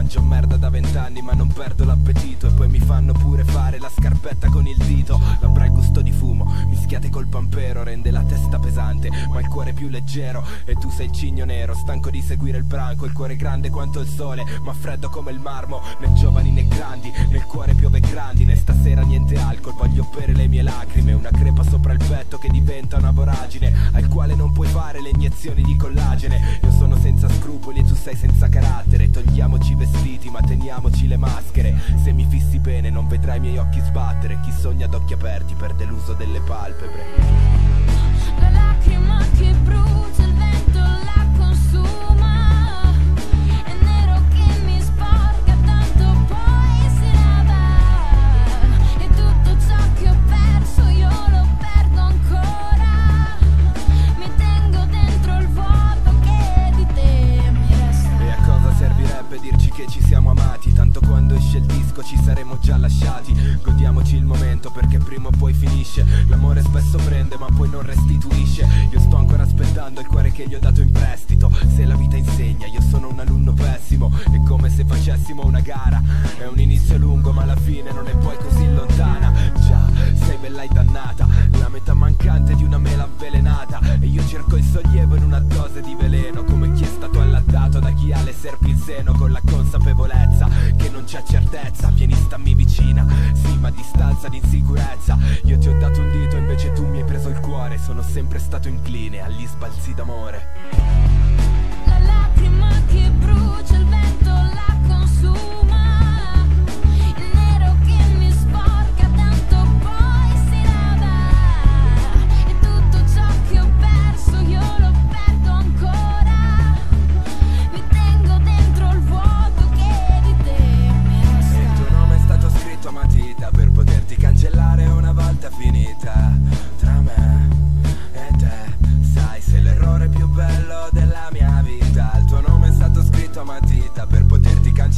Mangio merda da vent'anni ma non perdo l'appetito. E poi mi fanno pure fare la scarpetta con il dito. Labbra il gusto di fumo, mischiate col pampero Rende la testa pesante, ma il cuore più leggero. E tu sei il cigno nero, stanco di seguire il branco Il cuore grande quanto il sole, ma freddo come il marmo. Né giovani né grandi, nel cuore piove grandine Stasera niente alcol, voglio bere le mie lacrime. Una crepa sopra il petto che diventa una voragine Al quale non puoi fare le iniezioni di collagene. Io sono senza sei senza carattere Togliamoci i vestiti ma teniamoci le maschere. Se mi fissi bene non vedrai i miei occhi sbattere. Chi sogna ad occhi aperti perde l'uso delle palpebre. La lacrima che dirci che ci siamo amati? Tanto quando esce il disco ci saremo già lasciati. Godiamoci il momento perché prima o poi finisce. L'amore spesso prende ma poi non restituisce. Io sto ancora aspettando il cuore che gli ho dato in prestito. Se la vita insegna io sono un alunno pessimo. È come se facessimo una gara. È un inizio lungo ma la fine non è poi così lontana. Già, sei bella e dannata La metà mancante di una mela avvelenata. E io cerco il sollievo in una dose di veleno allattato da chi ha le serpi in seno Con la consapevolezza che non c'è certezza. Vieni stammi vicina, sì ma a distanza di insicurezza. Io ti ho dato un dito invece tu mi hai preso il cuore. Sono sempre stato incline agli sbalzi d'amore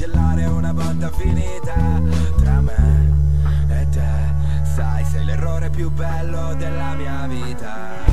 cancellare una volta finita Tra me e te. Sai sei l'errore più bello della mia vita